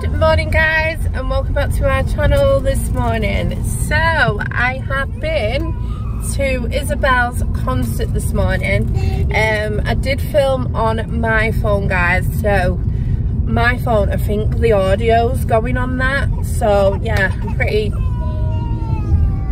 Good morning guys and welcome back to our channel this morning. So I have been to Isabel's concert this morning. Um, I did film on my phone guys so my phone I think the audio's going on that so yeah I'm pretty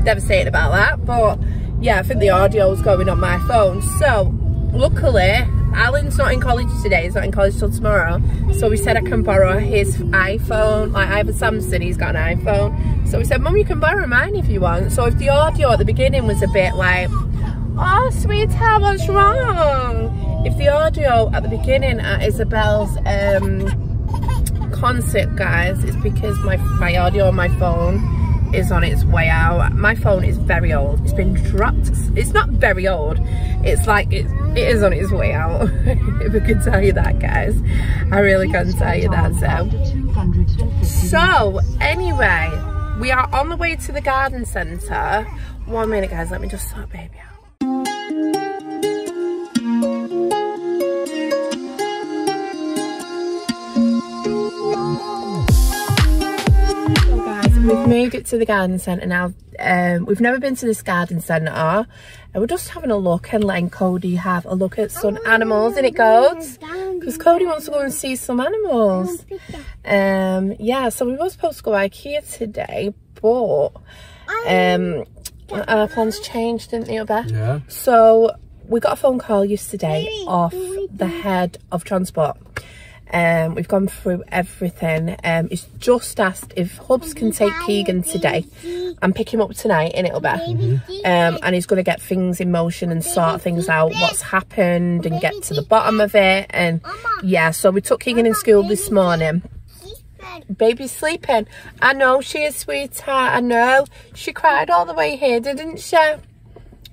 devastated about that but yeah I think the audio's going on my phone so luckily Alan's not in college today, he's not in college till tomorrow. So we said I can borrow his iPhone. Like I have a Samsung, he's got an iPhone. So we said, Mum, you can borrow mine if you want. So if the audio at the beginning was a bit like, oh sweetheart, what's wrong? If the audio at the beginning at Isabel's um, concert, guys, is because my, my audio on my phone is on its way out. My phone is very old. It's been dropped. It's not very old. It's like it, it is on its way out. if I could tell you that, guys. I really can tell you that. So, so anyway, we are on the way to the garden centre. One minute, guys. Let me just sort baby out. We've made it to the garden centre now. Um, we've never been to this garden centre and we're just having a look and letting Cody have a look at some animals and it goes because Cody wants to go and see some animals. Um, yeah, so we were supposed to go Ikea today, but um, our plans changed, didn't they, Obeth? Yeah. So we got a phone call yesterday off the head of transport um, we've gone through everything. Um, he's just asked if Hubs can take Keegan today and pick him up tonight in it'll be. Um, and he's going to get things in motion and sort things out, what's happened and get to the bottom of it. And yeah, so we took Keegan in school this morning. Baby's sleeping. I know she is, sweetheart. I know. She cried all the way here, didn't she?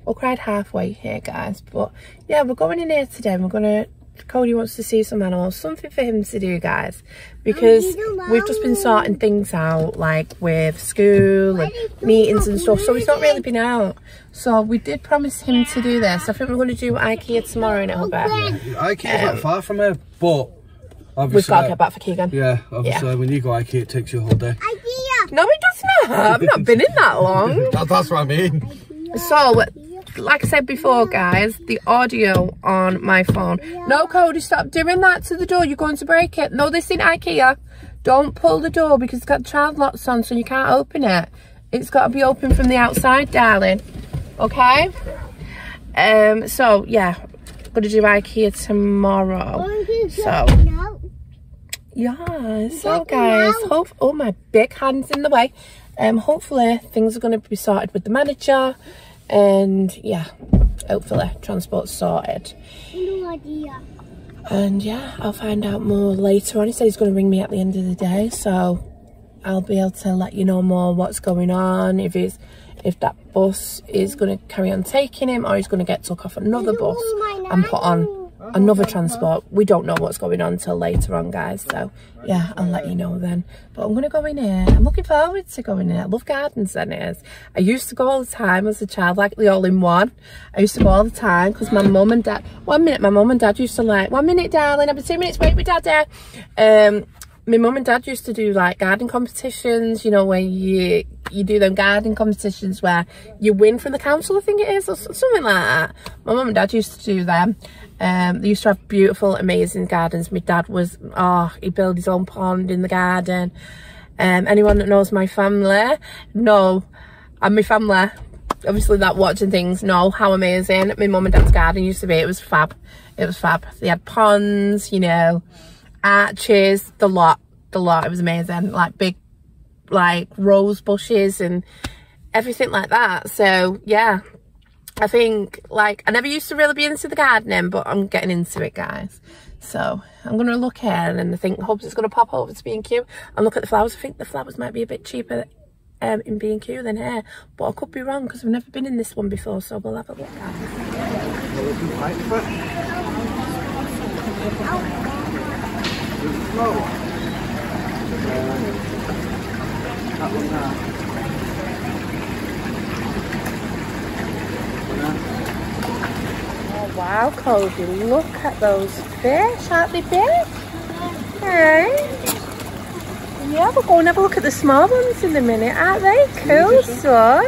Well, cried halfway here, guys. But yeah, we're going in here today. We're going to Cody wants to see some animals, something for him to do, guys. Because we've just been sorting things out, like with school and meetings and stuff. So he's not really been out. So we did promise him to do this. I think we're going to do Ikea tomorrow in Elbert. Yeah, Ikea's um, not far from here, but obviously... We've got to get back for Keegan. Yeah, obviously yeah. when you go Ikea, it takes you a whole day. No, it does not. I've not been in that long. that, that's what I mean. So like I said before, guys, the audio on my phone. No, Cody, stop doing that to the door. You're going to break it. No, this in Ikea. Don't pull the door because it's got child locks on, so you can't open it. It's got to be open from the outside, darling. Okay? Um. So, yeah. Going to do Ikea tomorrow. So, yeah. So, guys, hope... Oh, my big hand's in the way. Um. Hopefully, things are going to be sorted with the manager and yeah hopefully transport's sorted. No idea. And yeah i'll find out more later on. He said he's going to ring me at the end of the day so i'll be able to let you know more what's going on if it's if that bus is going to carry on taking him or he's going to get took off another bus and put on another transport. We don't know what's going on till later on guys so yeah i'll let you know then. But i'm gonna go in here. I'm looking forward to going in i love garden centers i used to go all the time as a child like the all-in-one. I used to go all the time because my mum and dad one minute my mum and dad used to like one minute darling i've been two minutes wait with dad um my mum and dad used to do like garden competitions you know where you you do them gardening competitions where you win from the council i think it is or something like that my mum and dad used to do them um, they used to have beautiful, amazing gardens. My dad was, oh, he built his own pond in the garden. Um, anyone that knows my family, know, and my family, obviously that watching things, know how amazing my mum and dad's garden used to be. It was fab. It was fab. They had ponds, you know, arches, the lot, the lot. It was amazing. Like big, like rose bushes and everything like that. So yeah, I think, like, I never used to really be into the gardening, but I'm getting into it, guys. So I'm going to look here and I think Hubs is going to pop over to B&Q and look at the flowers. I think the flowers might be a bit cheaper um, in B&Q than here, but I could be wrong because I've never been in this one before, so we'll have a look, guys. That Oh wow, Cody, look at those fish. Aren't they big? Hey? Yeah, we'll go and have a look at the small ones in a minute, aren't they? Cool, son.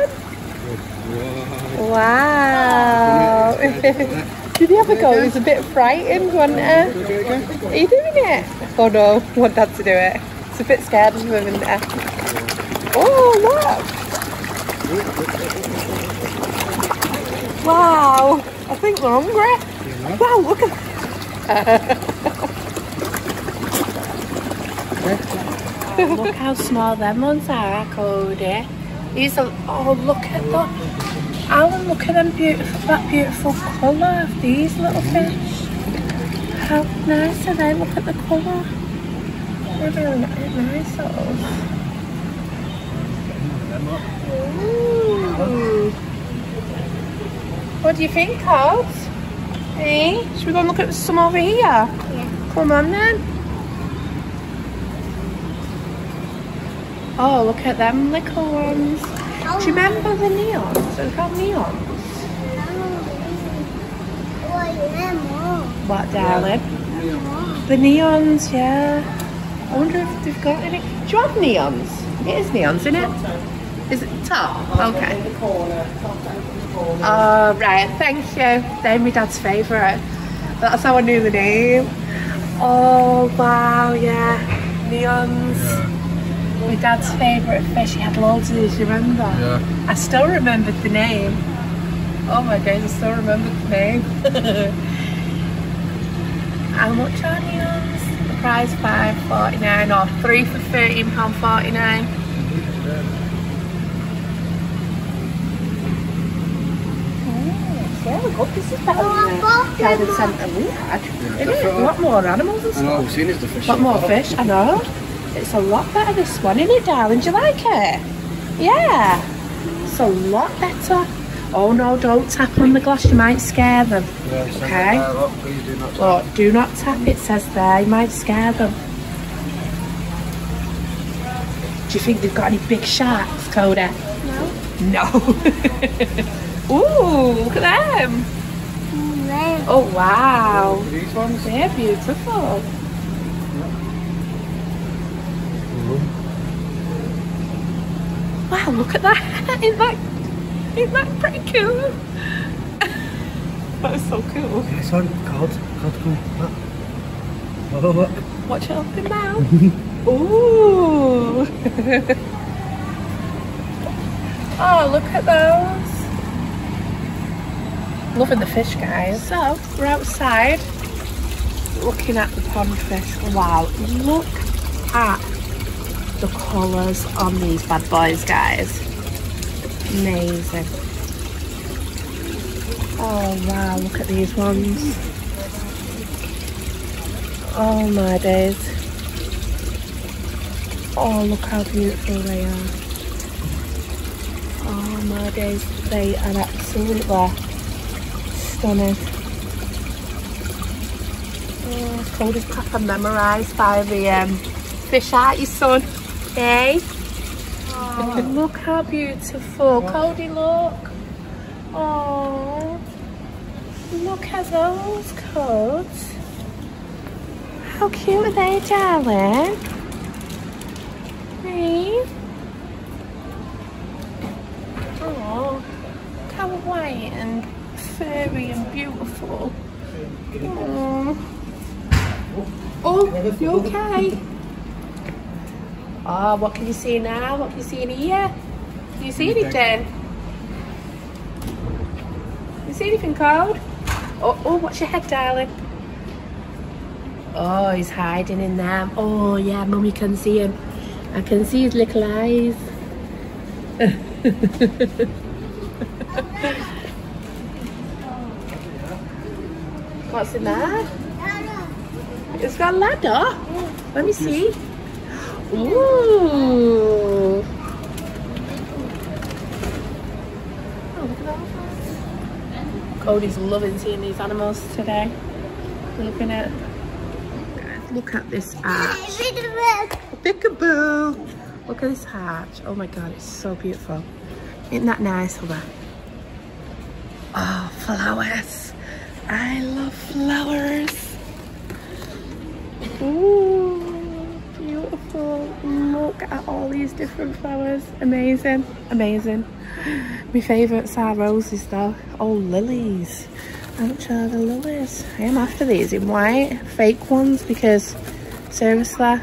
Wow. Did you have a go? He was a bit frightened, wasn't he? Are you doing it? Oh no, want dad to do it. It's a bit scared of him, isn't it? Oh, look! Wow, I think we're hungry. Wow, look at Look how small them ones are, Cody. These are, oh look at that. Alan, look at them beautiful, that beautiful colour of these little fish. How nice are they? Look at the colour. They're really nice, those. Ooh. What do you think, Cobbs? Hey, eh? should we go and look at some over here? Yeah. Come on then. Oh, look at them little ones. Do you remember the neons? They're called neons. What, darling? The neons, yeah. I wonder if they've got any. Do you have neons? It is neons, isn't it? Is it top? Okay. Oh, right, thank you. They're my dad's favourite. That's how I knew the name. Oh, wow, yeah. Neons. Um, my dad's favourite fish. He had loads of these, you remember? Yeah. I still remembered the name. Oh my god, I still remembered the name. How much are neons? Um, the price five forty nine or three for thirteen pound forty nine. Yeah, look up, this is better than the garden centre we had. It is, a lot more animals and I know, stuff. I've seen is the fish. A lot more fish, I know. It's a lot better this one, isn't it, darling? Do you like it? Yeah. It's a lot better. Oh no, don't tap on the glass, you might scare them. Yeah, Okay. there, look, please do not oh, But do not tap, it says there, you might scare them. Do you think they've got any big sharks, Coda? No. No. Ooh, look at them. Oh wow. These ones? They're beautiful. Mm-hmm. Wow, look at that. Isn't that, isn't that pretty cool? That's so cool. This one, cod, cod, come. Look. Oh, look. Watch it open now. Ooh. oh, look at those. Loving the fish, guys. So, we're outside looking at the pond fish. Wow, look at the colours on these bad boys, guys. Amazing. Oh, wow, look at these ones. Oh my days. Oh, look how beautiful they are. Oh my days, they are absolutely stunning. Oh, Cody's proper memorised by the um, fish, aren't you, son? Hey? Oh, look how beautiful. Cody, look. Oh, look at those coats. How cute are they, darling? Hey? Oh, look how white and furry and beautiful. Oh, oh you okay? Oh, what can you see now? What can you see in here? Can you see anything? You see anything cold? Oh, oh, watch your head, darling. Oh, he's hiding in there. Oh, yeah, mummy can see him. I can see his little eyes. What's in there? It's got a ladder. Let me see. Ooh. Oh. Cody's loving seeing these animals today. Looking at. Look at this arch. Peekaboo! Look at this arch. Oh my god, it's so beautiful. Isn't that nice, Hubba? Oh, flowers. I love flowers. Ooh, beautiful. Look at all these different flowers. Amazing, amazing. My favourites are roses though. Oh, lilies. How are the lilies? I am after these in white, fake ones, because seriously,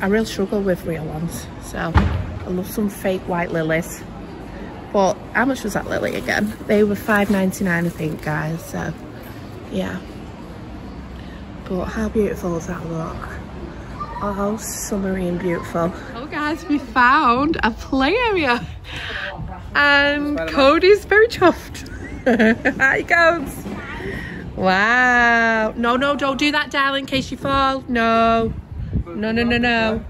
I really struggle with real ones. So I love some fake white lilies. But how much was that lily again? They were five ninety nine, I think, guys. So yeah. But how beautiful does that look? Oh, summery and beautiful. Oh guys, we found a play area. And Cody's very chuffed. Hi goes. Wow. No, no, don't do that, darling, in case you fall. No. No, no, no, no.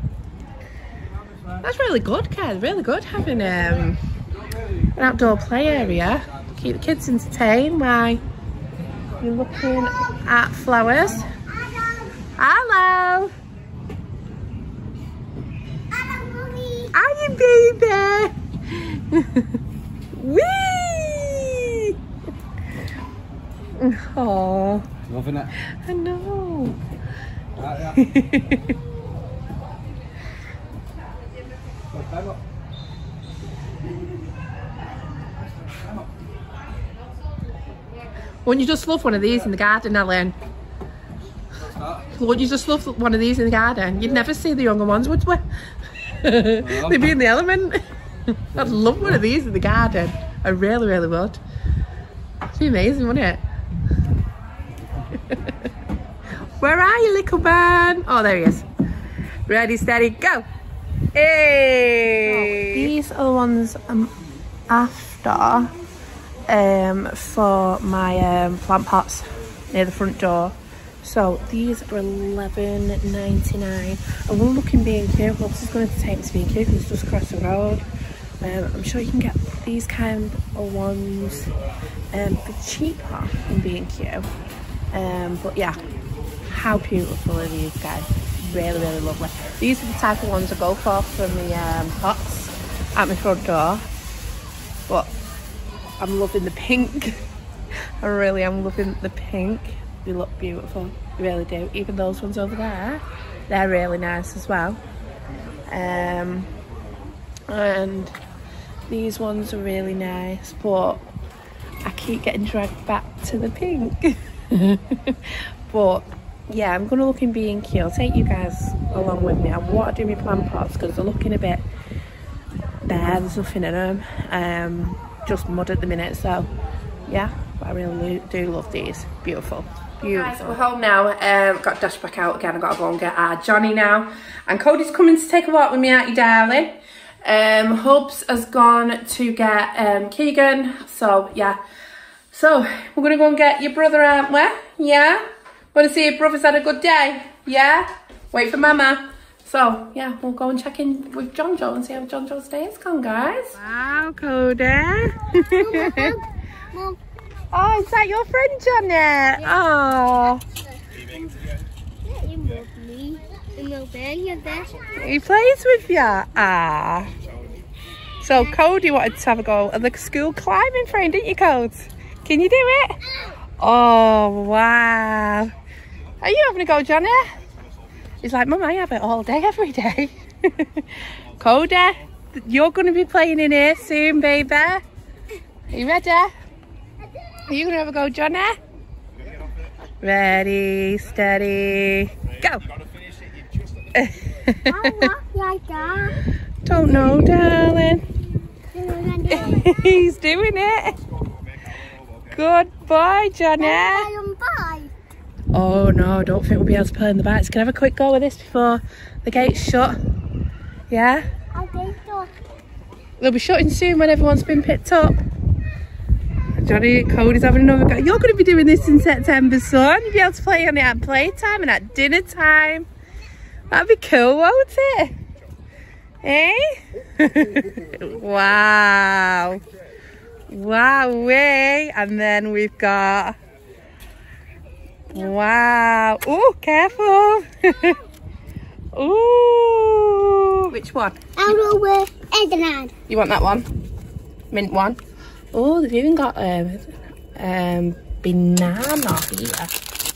That's really good, Ken. Really good having um, an outdoor play area. Keep the kids entertained while you're looking at flowers. Hello. Hi, baby. Whee! Oh, Loving it. I know. Uh, Right, yeah. Climb up. Wouldn't you just love one of these in the garden, Ellen? Wouldn't you just love one of these in the garden? You'd never see the younger ones, would we? They'd be in the element. I'd love one of these in the garden. I really, really would. It'd be amazing, wouldn't it? Where are you, little man? Oh, there he is. Ready, steady, go. Hey! These are the ones I'm after um, for my um, plant pots near the front door. So these are eleven ninety nine. I will look in B&Q. Well, this is going to take me to B&Q because it's just across the road. Um, I'm sure you can get these kind of ones um, for cheaper in B&Q. Um, but yeah, how beautiful are these guys? Really, really lovely. These are the type of ones I go for from the um, pots at my front door. But I'm loving the pink. I really am loving the pink. They look beautiful. They really do. Even those ones over there, they're really nice as well. Um, and these ones are really nice, but I keep getting dragged back to the pink. but yeah, I'm gonna look in B&Q. I'll take you guys along with me. I want to do my plant pots because they're looking a bit bare. There's nothing in them. Um, just mud at the minute. So yeah, but I really do love these. Beautiful. Beautiful. Guys, we're home now. Um, got dashed back out again. I've got to go and get our Johnny now. And Cody's coming to take a walk with me, you, darling? Um, Hubs has gone to get um, Keegan. So, yeah. So, we're going to go and get your brother, aren't we? Yeah? Want to see if brother's had a good day? Yeah? Wait for mama. So, yeah, we'll go and check in with John Joe and see how John Joe's day has gone, guys. Wow, Cody. oh, is that your friend, Janet? Oh. He plays with you? Ah. So Cody wanted to have a go at the school climbing frame, didn't you, Cody? Can you do it? Oh, wow. Are you having a go, Johnny? He's like, Mum, I have it all day, every day. Cody, you're going to be playing in here soon, baby. Are you ready? Are you going to have a go, Johnny? Ready, steady, go. Don't know, darling. He's doing it. Good boy, Johnny. Oh no, I don't think we'll be able to play in the bikes. Can I have a quick go with this before the gate's shut? Yeah? They'll be shutting soon when everyone's been picked up. Johnny Cody's having another go. You're going to be doing this in September, son. You'll be able to play on it at playtime and at dinner time. That'd be cool, won't it? Eh? wow. Wow, way. and then we've got Wow. Oh, careful. Ooh. Which one? I'll go with Edland. You want that one? Mint one? Oh, they've even got um, um, banana here.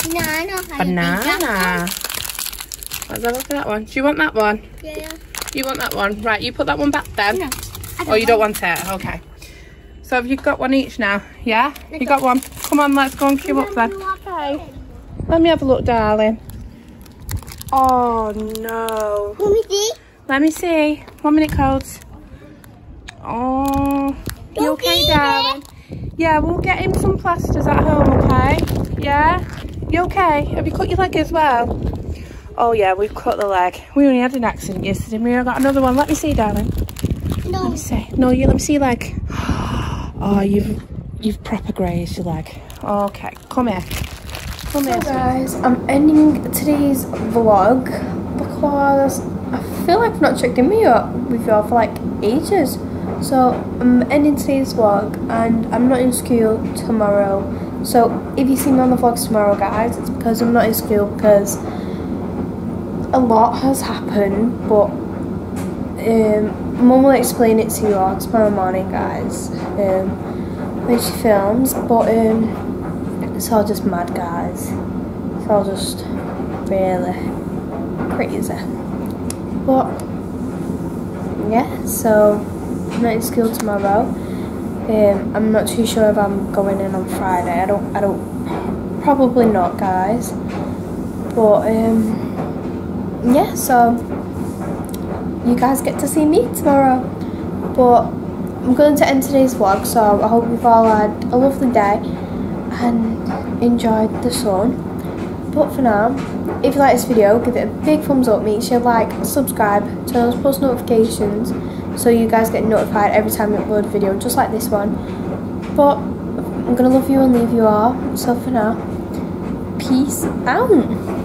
Banana. Banana. Let's have a look at that one. Do you want that one? Yeah. You want that one? Right, you put that one back then. No. Oh, you don't want it? Okay. So have you got one each now? Yeah? You got one? Come on, let's go and queue up then. Okay. Let me have a look, darling. Oh, no. Let me see. Let me see. One minute codes. Oh, you Don't okay, eat it. Yeah, we'll get him some plasters at home, okay? Yeah? You okay? Have you cut your leg as well? Oh yeah, we've cut the leg. We only had an accident yesterday. We got another one. Let me see, darling. No. Let me see. No, you let me see your leg. Oh, you've you've proper grazed your leg. Okay, come here. Here. guys, I'm ending today's vlog because I feel like I've not checked in with you, with you all for like ages. So I'm ending today's vlog and I'm not in school tomorrow. So if you see me on the vlogs tomorrow guys, it's because I'm not in school because a lot has happened but um, Mum will explain it to you all tomorrow morning guys um, when she films but um, it's all just mad guys. It's all just really crazy. But yeah so I'm not in school tomorrow. Um, I'm not too sure if I'm going in on Friday. I don't I don't probably not guys. But um, yeah so you guys get to see me tomorrow. But I'm going to end today's vlog so I hope you've all had a lovely day and enjoyed the sun. But for now, if you like this video, give it a big thumbs up, make sure you like, subscribe, turn on post notifications so you guys get notified every time I upload a video, just like this one. But I'm gonna love you and leave you all. So for now, peace out.